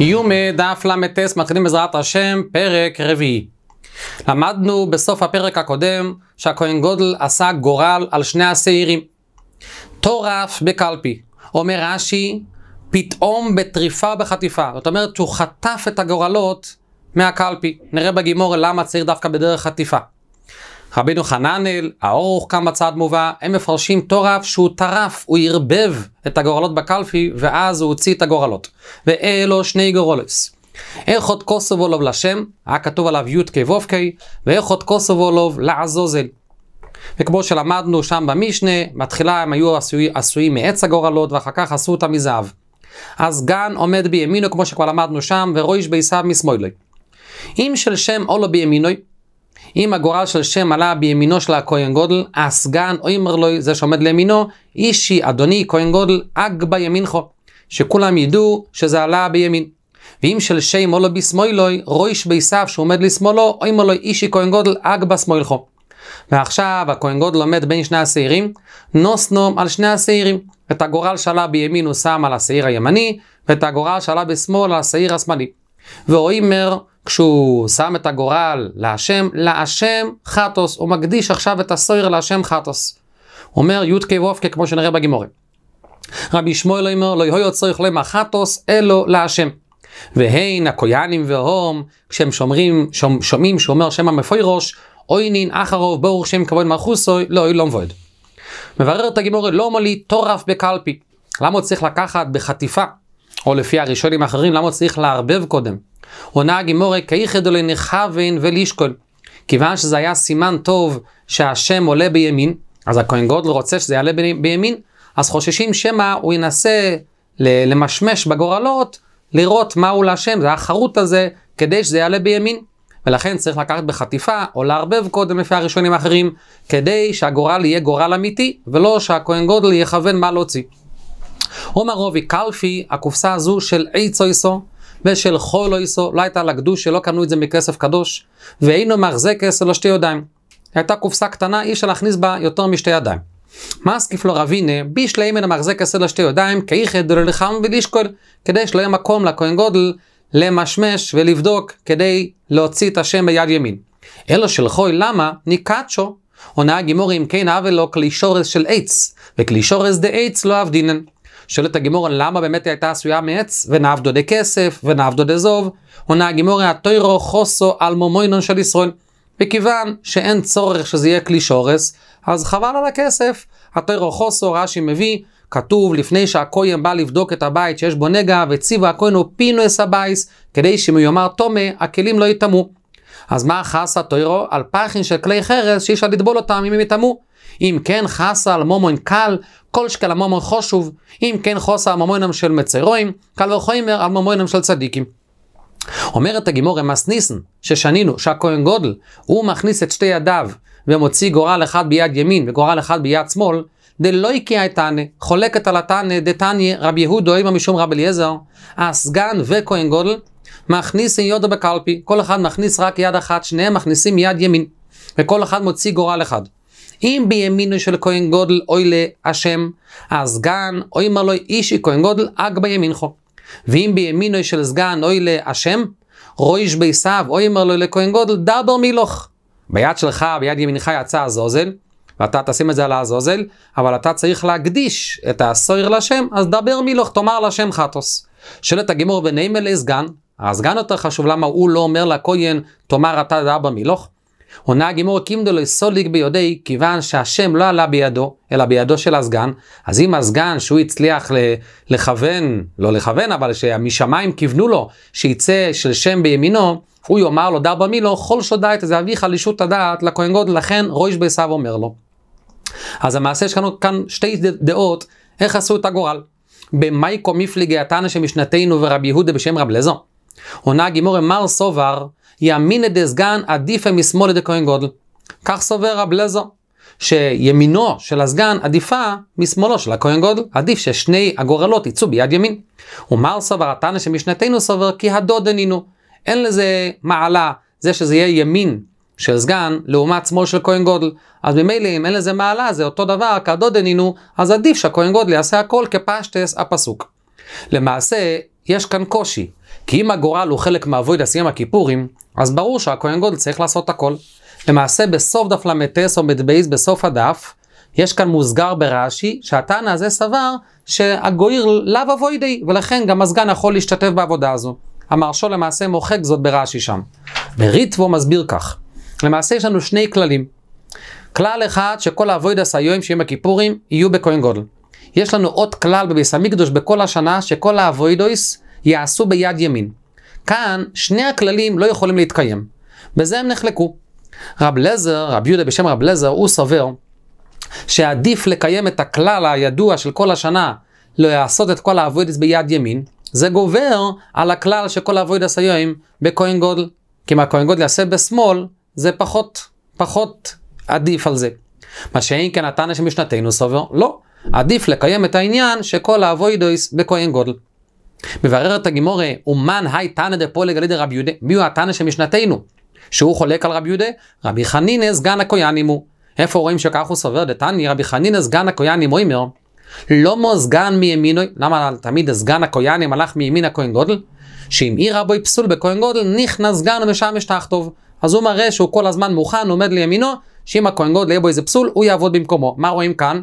יומי דף ל"ט מתחילים בעזרת השם פרק רביעי. למדנו בסוף הפרק הקודם שהכהן גודל עשה גורל על שני השעירים. טורף בקלפי. אומר רש"י, פתאום בטריפה בחטיפה. זאת אומרת שהוא חטף את הגורלות מהקלפי. נראה בגימור למה צריך דווקא בדרך חטיפה. רבינו חננאל, האורוך כאן בצד מובא, הם מפרשים טורף שהוא טרף, הוא ערבב את הגורלות בקלפי, ואז הוא הוציא את הגורלות. ואלו שני גורלס. איכות קוסובולוב לשם, היה כתוב עליו י"ק ו"ק, ואיכות קוסובולוב לעזוזל. וכמו שלמדנו שם במשנה, בתחילה הם היו עשוי, עשויים מעץ הגורלות, ואחר כך עשו אותם מזהב. אז גן עומד בימינו, כמו שכבר למדנו שם, ורויש בעשיו משמאלי. אם של שם עולו בימינוי, אם הגורל של שם עלה בימינו של הכהן גודל, הסגן אומר לו, זה שעומד לימינו, אישי אדוני כהן גודל, אג בימינכו. שכולם ידעו שזה עלה בימין. ואם של שם עולו בשמאלוי, רויש ביסף שעומד לשמאלו, אומר לו אישי כהן גודל, אג בשמאלכו. ועכשיו הכהן גודל עומד בין שני השעירים, נוסנום על שני השעירים. את הגורל שעלה בימין הוא שם על השעיר הימני, ואת הגורל שעלה בשמאל על השעיר השמאלי. ואוימר, כשהוא שם את הגורל להשם, להשם חטוס, הוא מקדיש עכשיו את הסויר להשם חטוס. אומר י"ק ו"ק כמו שנראה בגימורים. רבי שמואל אומר לא יהיו צריך למה חטוס אלו להשם. והן הכויאנים והום כשהם שומרים, שומע, שומעים שאומר שם המפוירוש אוינין אחרוב ברוך שם כבוד מלכוסוי לא אוי לא מבויד. מברר את הגימורי לא אומר לי טורף בקלפי. למה הוא צריך לקחת בחטיפה? או לפי הראשונים האחרים למה הוא צריך לערבב קודם? עונה הגימורי כאיכדו לנכוון ולשקול. כיוון שזה היה סימן טוב שהשם עולה בימין, אז הכהן גודל רוצה שזה יעלה בימין, אז חוששים שמא הוא ינסה למשמש בגורלות, לראות מהו להשם, זה החרוט הזה, כדי שזה יעלה בימין. ולכן צריך לקחת בחטיפה, או לערבב קודם לפי הראשונים האחרים, כדי שהגורל יהיה גורל אמיתי, ולא שהכהן גודל יכוון מה להוציא. עומר רובי קלפי, הקופסה הזו של עץ אויסו, ושל חול אויסו, לא הייתה לה קדוש, שלא קנו את זה מכסף קדוש, ואינו מחזק כסף לו שתי ידיים. הייתה קופסה קטנה, אי אפשר להכניס בה יותר משתי ידיים. מסקיף לו רבינה, בישלי מן המחזק כסף לשתי ידיים, כאיכד דללחם ולשקול, כדי שלא יהיה מקום לכהן גודל למשמש ולבדוק, כדי להוציא את השם ביד ימין. אלו של חוי, למה? ניקצ'ו. עונה הגימור אם כן אבה לו קלישורס של עץ, וקלישורס דה עץ לא אבדינן. שואלת הגימור למה באמת היא הייתה עשויה מעץ, ונעבדו דה כסף, ונעבדו דה זוב, עונה הגימור התוירו חוסו על מומוינון של ישראל. וכיוון שאין צורך שזה יהיה כלי שורס, אז חבל על הכסף. התוירו חוסו, רש"י מביא, כתוב לפני שהכהן בא לבדוק את הבית שיש בו נגע, וציווה הכהן הוא פינו אס הבייס, כדי יאמר תומה, הכלים לא יטמאו. אז מה חסה תוירו? על פחין של כלי חרס שאי אפשר לטבול אותם אם הם יטמאו. אם כן חסה על מומון קל, כל שקל המומון חושוב, אם כן חוסה על מומונם של מצרואים, קל וחומר על מומונם של צדיקים. אומרת הגימור אמס ניסן, ששנינו, שהכהן גודל, הוא מכניס את שתי ידיו ומוציא גורל אחד ביד ימין וגורל אחד ביד שמאל, דלא הקיע את תנא, חולקת על התנא דתניא רבי יהודו אימא משום רבי אליעזר, הסגן וכהן גודל, מכניס יודו בקלפי, כל אחד מכניס רק יד אחת, שניהם מכניסים יד ימין, וכל אחד מוציא גורל אחד. אם בימינו של כהן גודל אוי להשם, הסגן אוי אמר לו אישי כהן גודל אג בימינכו. ואם בימינו של סגן אוי להשם, רויש ביסב אוי לו לכהן גודל דבר מילוך. ביד שלך, ביד ימינך יצא הזוזל, ואתה תשים את זה על הזוזל, אבל אתה צריך להקדיש את הסויר לשם, אז דבר מילוך, תאמר לשם חטוס. שואלת הגימור ונעימה לסגן, הסגן יותר חשוב, למה הוא לא אומר לכהן, תאמר אתה דבר מילוך? עונה הגימור קימדו לסוליג ביודעי, כיוון שהשם לא עלה בידו, אלא בידו של הסגן, אז אם הסגן שהוא הצליח לכוון, לא לכוון, אבל שמשמיים כיוונו לו, שיצא של שם בימינו, הוא יאמר לו דרבה מילו, כל שודאית זה אביך לישות הדעת לכהן גודל, לכן רויש בעשיו אומר לו. אז המעשה יש לנו כאן שתי דעות, איך עשו את הגורל. במייקו מפליגי התנא שמשנתנו ורבי יהודה בשם רב לזו. עונה הגימור מר סובר, ימינא דסגן עדיפה משמאל דכהן גודל. כך סובר רב לזו, שימינו של הסגן עדיפה משמאלו של הכהן גודל. עדיף ששני הגורלות יצאו ביד ימין. ומר סובר התנא שמשנתנו סובר כי הדוד דנינו. אין לזה מעלה, זה שזה יהיה ימין של סגן לעומת שמאל של כהן גודל. אז ממילא אם אין לזה מעלה זה אותו דבר כדוד דנינו, אז עדיף שהכהן גודל יעשה הכל כפשטס הפסוק. למעשה, יש כאן קושי, כי אם הגורל הוא חלק מאבויד עשייה הכיפורים, אז ברור שהכהן גודל צריך לעשות הכל. למעשה בסוף דף ל"ט או מדבייז בסוף הדף, יש כאן מוסגר ברש"י, שהתנא הזה סבר שהגויר לאו אבוידי, ולכן גם הסגן יכול להשתתף בעבודה הזו. המרשו למעשה מוחק זאת ברש"י שם. בריטבו מסביר כך, למעשה יש לנו שני כללים. כלל אחד שכל האבוידס היום שיהיו בכיפורים יהיו בכהן גודל. יש לנו עוד כלל בביס בכל השנה שכל האבוידויס יעשו ביד ימין. כאן שני הכללים לא יכולים להתקיים. בזה הם נחלקו. רב לזר, רב יהודה בשם רב לזר, הוא סובר שעדיף לקיים את הכלל הידוע של כל השנה, לעשות את כל האבוידס ביד ימין, זה גובר על הכלל שכל העבודות יהיו בכהן גדול. כי אם הכהן גדול יעשה בשמאל, זה פחות, פחות עדיף על זה. מה שאין כן התנא שמשנתנו סובר, לא. עדיף לקיים את העניין שכל העבודות בכהן גדול. מבררת הגמרא, ומאן האי תנא דפליג עליה דרבי יהודה, מי הוא התנא שמשנתנו? שהוא חולק על רבי יהודה? רבי חנינא סגן הכהנים הוא. איפה רואים שכך הוא סובר דתניא רבי חנינא סגן הכהנים הוא אומר, לא מו סגן מימינו, למה תמיד הסגן הכויאנים הלך מימין הכהן גודל? שאם עיר רבוי פסול בכהן גודל, נכנס סגן ומשמש תחתוב. אז הוא מראה שהוא כל הזמן מוכן, עומד לימינו, שאם הכהן גודל יהיה בו איזה פסול, הוא יעבוד במקומו. מה רואים כאן?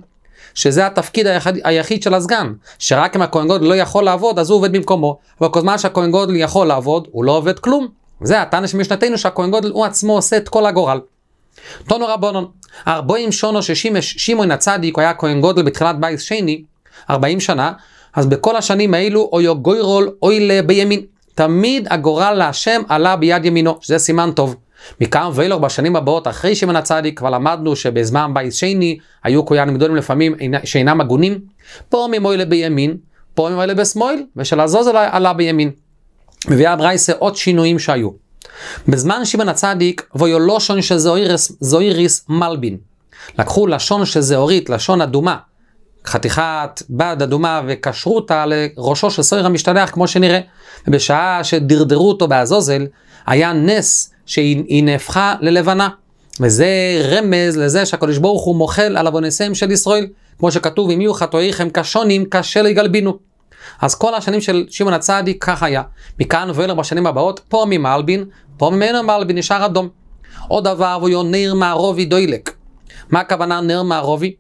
שזה התפקיד היחיד, היחיד של הסגן, שרק אם הכהן גודל לא יכול לעבוד, אז הוא עובד במקומו. אבל כל זמן שהכהן גודל יכול לעבוד, הוא לא עובד כלום. זה הטענה של משנתנו שהכהן גודל הוא עצמו עושה את כל הגורל. טונו רבונון, ארבעים שונו ששמעון הצדיק היה כהן גודל בתחילת בית שני, ארבעים שנה, אז בכל השנים האלו אויו גוירול אוי בימין. תמיד הגורל להשם עלה ביד ימינו, שזה סימן טוב. מכאן ואילוך בשנים הבאות אחרי שמעון הצדיק כבר למדנו שבזמן בית שני היו כהנים גדולים לפעמים שאינם הגונים. פה ממוילה בימין, פה ממוילה בשמאל, ושל הזוזל עלה בימין. מביאה ברייסה עוד שינויים שהיו. בזמן שמעון הצדיק ויולושון שזויריס מלבין. לקחו לשון שזהורית, לשון אדומה, חתיכת בד אדומה וקשרו אותה לראשו של סויר המשתלח כמו שנראה. ובשעה שדרדרו אותו בעזוזל, היה נס שהיא נהפכה ללבנה. וזה רמז לזה שהקדוש ברוך הוא מוחל על עוונותיהם של ישראל. כמו שכתוב, אם יהיו חטואיכם כשונים, קשה ליגלבינו. אז כל השנים של שמעון הצדיק כך היה. מכאן ואילך בשנים הבאות, פה ממלבין, פה ממנו מלבין נשאר אדום. עוד דבר, ויו נר מערובי דוילק. מה הכוונה נר מערובי?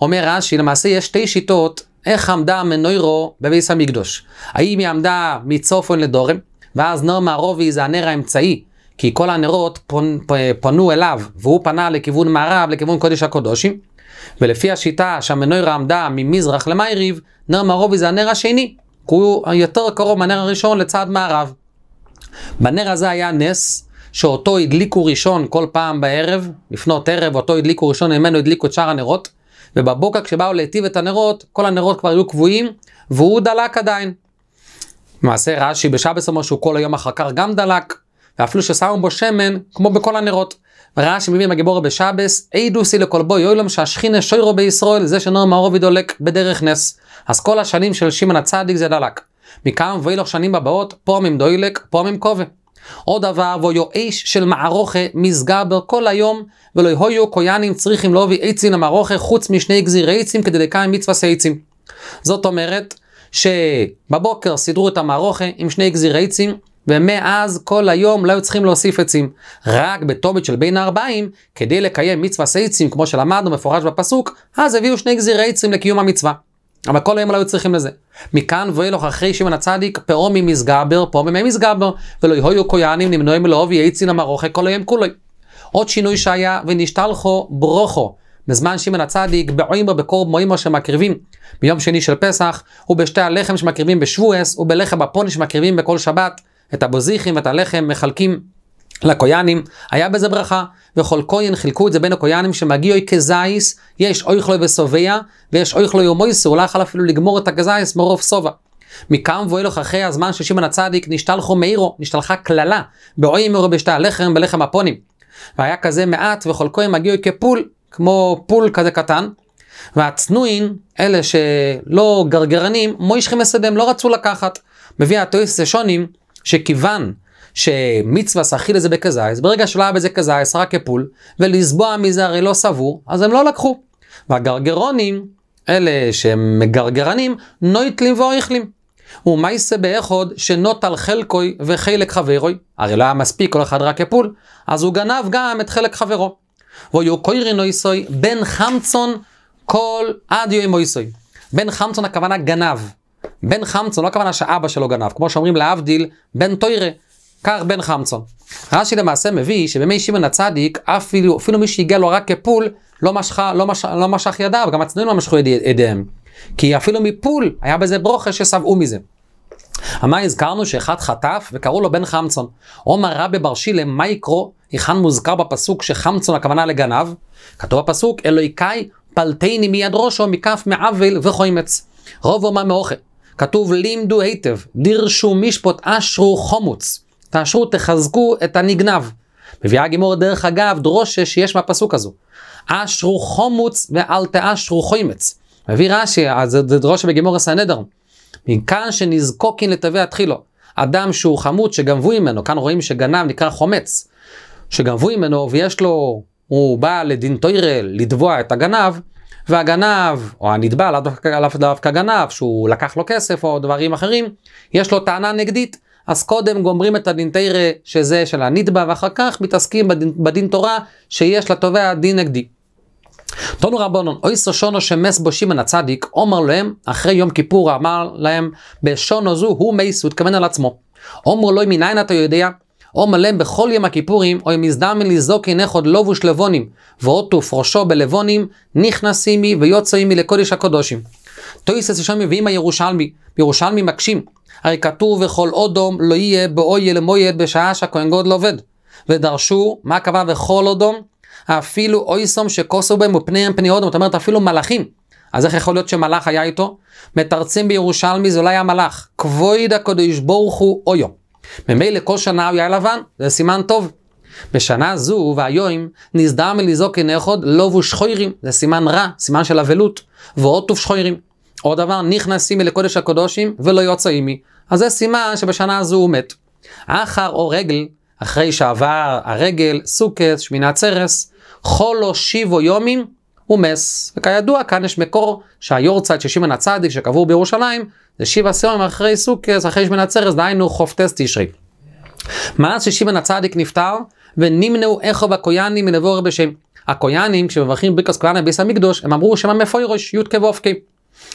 אומר רש"י, למעשה יש שתי שיטות איך עמדה המנוירו בביס המקדוש. האם היא עמדה מצופון לדורם, ואז נר מערובי זה הנר האמצעי, כי כל הנרות פונ, פונו אליו, והוא פנה לכיוון מערב, לכיוון קודש הקודושים. ולפי השיטה שהמנוירה עמדה ממזרח למייריב, נר מערובי זה הנר השני, כי הוא יותר קרוב מהנר הראשון לצד מערב. בנר הזה היה נס, שאותו הדליקו ראשון כל פעם בערב, לפנות ערב, אותו הדליקו ראשון, ממנו הדליקו את שאר הנרות, ובבוקר כשבאו להיטיב את הנרות, כל הנרות כבר היו קבועים, והוא דלק עדיין. למעשה רש"י בשבס אומר שהוא כל היום אחר כך גם דלק, ואפילו ששמו בו שמן, כמו בכל הנרות. רש"י מביא מגיבור בשבס, אידוסי לכל בו יוילום שהשכינה שוירו בישראל, זה שנור מערובי דולק בדרך נס. אז כל השנים של שמעון הצדיק זה דלק. מכאן ואילוך שנים הבאות, פומים דוילק, פומים כובע. עוד דבר, ויו אש של מערוכה מסגבר כל היום, ולא יהיו כהנים צריכים להביא עצים למערוכה חוץ משני גזירי עצים כדי לקיים מצווה עצים. זאת אומרת, שבבוקר סידרו את המערוכה עם שני גזירי עצים, ומאז כל היום לא היו צריכים להוסיף עצים. רק בתומת של בין הארבעים, כדי לקיים מצווה עצים, כמו שלמדנו מפורש בפסוק, אז הביאו שני גזירי עצים לקיום המצווה. אבל כל היום לא היו צריכים לזה. מכאן ואילוך אחרי שמעון הצדיק, פאומי מסגבר, פאומי מסגבר, ולא יהיו כהנים נמנועים מלאהוב עצין המרוחה כל היום כולו. עוד שינוי שהיה, ונשתלכו ברוכו. בזמן שמעון הצדיק, בעוימר בקורב מוימר שמקריבים ביום שני של פסח, ובשתי הלחם שמקריבים בשבועס, ובלחם הפוני שמקריבים בכל שבת, את הבוזיכים ואת הלחם מחלקים לכויאנים, היה בזה ברכה, וכל כהן חילקו את זה בין הכויאנים שמגיעו כזייס, יש אויכלוי וסובע, ויש אויכלוי ומויסו, הוא לא יכול אפילו לגמור את הגזייס מרוב סובה. מכאן ואילוך אחרי הזמן של שמעון הצדיק נשתלחו מאירו, נשתלחה קללה, באוי מאירו בשתי הלחם, בלחם הפונים. והיה כזה מעט, וכל כהן מגיעו כפול, כמו פול כזה קטן, והצנועים, אלה שלא גרגרנים, מוישכם מסדם, לא רצו לקחת. מביא הטויס שונים, שכיוון שמצווה סחיל לזה בכזייס, ברגע שלא היה בזה כזייס, רק כפול, ולסבוע מזה הרי לא סבור, אז הם לא לקחו. והגרגרונים, אלה שהם מגרגרנים, נויטלים ואויכלים. הוא מייסה באחוד שנוט על חלקוי וחלק חברוי, הרי לא היה מספיק כל אחד רק כפול, אז הוא גנב גם את חלק חברו. ויהיו קוירין אויסוי בן חמצון כל עד יום אויסוי. בן חמצון הכוונה גנב. בן חמצון לא הכוונה שאבא שלו גנב, כמו שאומרים להבדיל בן תוירה, כך בן חמצון. רש"י למעשה מביא שבימי שמעון הצדיק אפילו, אפילו מי שהגיע לו רק כפול לא, משכה, לא, מש, לא משך ידיו, גם הצנועים לא משכו יד, ידיהם. כי אפילו מפול היה בזה ברוכה ששבעו מזה. מה הזכרנו שאחד חטף וקראו לו בן חמצון. עומר רבי בר שילה, מה יקרו? היכן מוזכר בפסוק שחמצון הכוונה לגנב? כתוב בפסוק, אלוהיקאי פלטני מיד ראשו מכף מעוול וחוימץ. רוב אומה מאוכל. כתוב לימדו היטב, דירשו משפוט אשרו חומוץ. תאשרו, תחזקו את הנגנב. מביאה הגימור דרך אגב דרושה שיש מהפסוק הזו. אשרו חומוץ ואל תאשרו חוימץ. מביא רש"י, אז זה דרושה בגימור הסנדר. מכאן שנזקוקין לתווי התחילו. אדם שהוא חמוץ שגנבו ממנו, כאן רואים שגנב נקרא חומץ. שגנבו ממנו ויש לו, הוא בא לדין טוירל לתבוע את הגנב, והגנב, או הנתבע, לאו דווקא גנב, שהוא לקח לו כסף או דברים אחרים, יש לו טענה נגדית. אז קודם גומרים את הדין תרא שזה של הנתבע, ואחר כך מתעסקים בדין, בדין תורה שיש לתובע דין נגדי. תונו רבונון, אוי סושונו שמס בו שמעון הצדיק, אומר להם, אחרי יום כיפור אמר להם, בשונו זו הוא מייסו, התכוון על עצמו. אומר לו, מניין אתה יודע? אומר להם בכל יום הכיפורים, אוי מזדמן לזוקי נכוד לובוש לבונים, ועוטוף ראשו בלבונים, נכנסימי ויוצאימי לקודש הקודושים. טויסס שם מביאים הירושלמי, בירושלמי מקשים, הרי כתוב וכל אודום לא יהיה באויה למויד בשעה שהכהן גודל עובד. ודרשו, מה הכוונה וכל אודום? אפילו אויסום שכוסו בהם ופניהם פני אודום, זאת אומרת אפילו מלאכים. אז איך יכול להיות שמלאך היה איתו? מתרצים בירושלמי זה אולי לא המלאך. כבוד הקדוש ברוך הוא אויו. ממילא כל שנה הוא היה לבן, זה סימן טוב. בשנה זו והיום נסדר מלזעוק כנכוד לובו שחוירים, זה סימן רע, סימן של אבלות, ועוד טוב שחוירים. עוד דבר, נכנסים אל קודש הקודושים ולא יוצאים אז זה סימן שבשנה הזו הוא מת. אחר או רגל, אחרי שעבר הרגל, סוכת, שמינת צרס, חולו שיבו יומים, הוא מס. וכידוע, כאן יש מקור שהיורצייט של שמעון הצדיק שקבור בירושלים, זה שבעה סיומים אחרי סוכת, אחרי שמינת צרס, דהיינו חופטס תשרי. מאז ששמעון הצדיק נפטר, ונמנעו איכו בקויאנים מלבור בשם. הקויאנים, כשמברכים בריקוס קויאנה ביס המקדוש, הם אמרו שם מפוירוש, י' כו'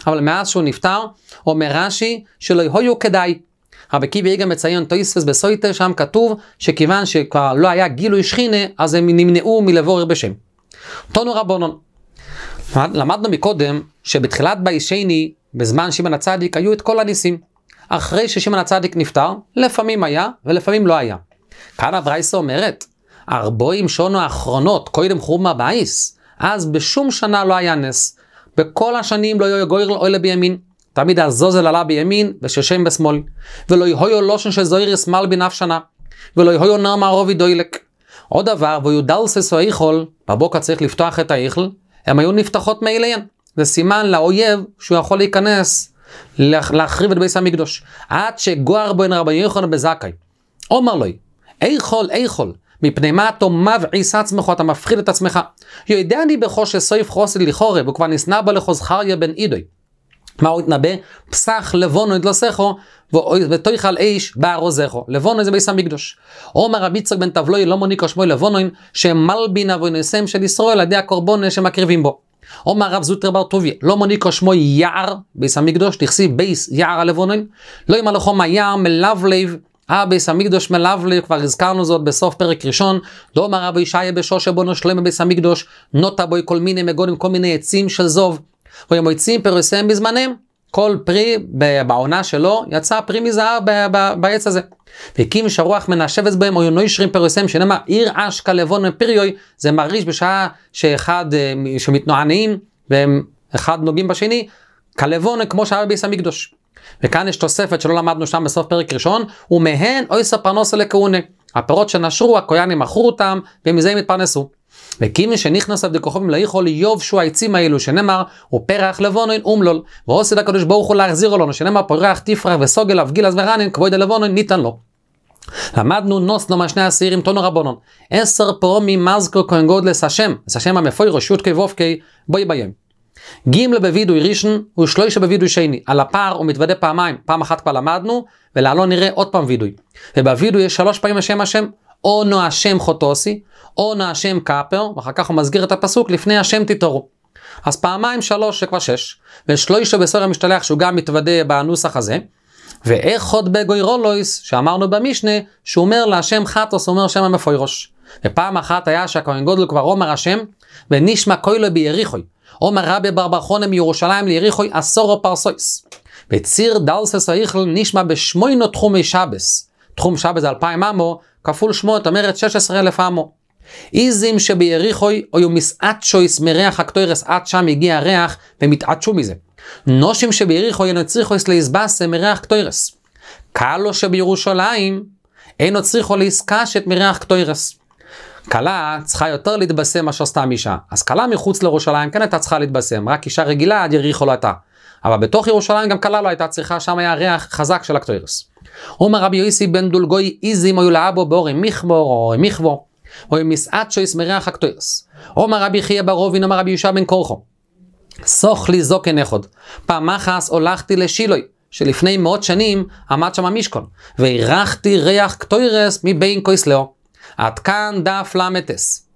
אבל מאז שהוא נפטר, אומר רש"י שלא היו כדאי. רבי קיבי איגר מציין טויספס בסויטר, שם כתוב שכיוון שכבר לא היה גילוי שכינה, אז הם נמנעו מלבורר בשם. תונו רבונון. למדנו מקודם שבתחילת בית שני, בזמן שמעון הצדיק, היו את כל הניסים. אחרי ששמעון הצדיק נפטר, לפעמים היה ולפעמים לא היה. כאן הברייסה אומרת, ארבעים שונו האחרונות, קודם חורמה בייס, אז בשום שנה לא היה נס. בכל השנים לא יהיה גויר אוהלה בימין. תמיד הזוזל עלה בימין וששם בשמאל. ולא יהיו לושן של זויר ישמאל בנף שנה. ולא יהיו נר מערובי דוילק. עוד דבר, ויודלסס או איכול, בבוקר צריך לפתוח את האיכל, הם היו נפתחות מאליהן. זה סימן לאויב שהוא יכול להיכנס, להחריב את ביס המקדוש. עד שגוער אין רבי יוחנן בזכאי. אומר לו, איכול, איכול, מפני מה אתה מבעיס עצמך, אתה מפחיד את עצמך. יודע אני בחוש שסויף חוסד לכורב, וכבר נסנע בו לחוזכריה בן אידוי. מה הוא התנבא? פסח לבונו ידלוסכו, ותויכל איש בארוזכו. לבונו זה ביס המקדוש. עומר רבי יצחק בן תבלוי לא מוניקו שמו לבונוין, שמלבין אבוינוסם של ישראל על ידי הקורבון שמקריבים בו. עומר רב זוטר בר טוביה, לא מוניקו שמו יער, ביס המקדוש, תכסיב בייס יער הלבונין, לא ימלכו מה יער מלבלב אה ביס המקדוש מלבלי, כבר הזכרנו זאת בסוף פרק ראשון, לא אמר רבי ישעיה בשושה בונו שלם בביס המקדוש, נוטה בוי כל מיני מגונים, כל מיני עצים של זוב. ויום עצים פרסיהם בזמנם, כל פרי בעונה שלו יצא פרי מזהב בעץ הזה. והקים שרוח מנשבת בהם או יונו ישרים פרסיהם שנאמר עיר אשקה לבון פריוי זה מרגיש בשעה שאחד אה, שמתנוענים והם אחד נוגעים בשני כלבון כמו שהיה בביס המקדוש. וכאן יש תוספת שלא למדנו שם בסוף פרק ראשון, ומהן אוי ספרנוסה לכהונה. הפירות שנשרו, הכויאנים מכרו אותם, ומזה הם התפרנסו. וכימי שנכנס עבדי כוכבים לא יכול העצים האלו, שנאמר, הוא פרח לבונוין אומלול, ועושד הקדוש ברוך הוא להחזירו לנו, שנאמר פורח תפרח וסוגל אבגילס ורנין, כבוד הלבונוין ניתן לו. למדנו נוס נאמר שני הסירים תונו רבונון, עשר פרומים מזקו כהן גודלס השם, זה השם המפוי רשות כבובקי בואי ביים. גימלה בווידוי ראשון ושלושה בווידוי שני. על הפער הוא מתוודה פעמיים, פעם אחת כבר למדנו, ולעלון נראה עוד פעם וידוי. ובווידוי יש שלוש פעמים השם השם, או נו השם חוטוסי, או נו השם כפר, ואחר כך הוא מסגיר את הפסוק לפני השם תתעוררו. אז פעמיים שלוש זה כבר שש, ושלושה בסור המשתלח שהוא גם מתוודה בנוסח הזה. ואיך עוד בגוירולויס, שאמרנו במשנה, שהוא אומר להשם חטוס, הוא אומר שם המפוירוש. ופעם אחת היה שהכהן גודל כבר אומר השם, ונשמע כוילו ביריחוי. אומר רבי בר בר חונה מירושלים ליריחוי עשורו פרסויס. בציר דלסס האיכל נשמע בשמוינו תחומי שבס. תחום שבס אלפיים אמו, כפול שמו, זאת אומרת 16 אלף אמו. איזים שביריחוי היו מסעצ'ויס מריח הקטוירס עד שם הגיע הריח והם מזה. נושים שביריחוי אינו צריכויס להסבסה מריח קטוירס. קלו שבירושלים אינו צריכו להסקשת מריח קטוירס. כלה צריכה יותר להתבשם מאשר סתם אישה. אז כלה מחוץ לירושלים כן הייתה צריכה להתבשם, רק אישה רגילה עד יריחו לא הייתה. אבל בתוך ירושלים גם כלה לא הייתה צריכה, שם היה ריח חזק של הקטוירס. אומר רבי יוסי בן דולגוי איזים היו לאבו באורי מיכבור או מיכבו, או מסעת שויס מריח הקטוירס. אומר רבי חייא ברובין, אומר רבי יהושע בן קורחו. סוך לי זוקן אחד. פעם מחס הולכתי לשילוי, שלפני מאות שנים עמד שם המשכון, והירחתי ריח קטוירס מבין קויסלאו. עד כאן דף ל"ס.